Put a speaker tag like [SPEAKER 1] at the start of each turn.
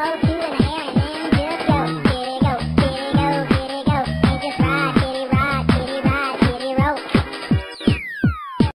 [SPEAKER 1] Bye.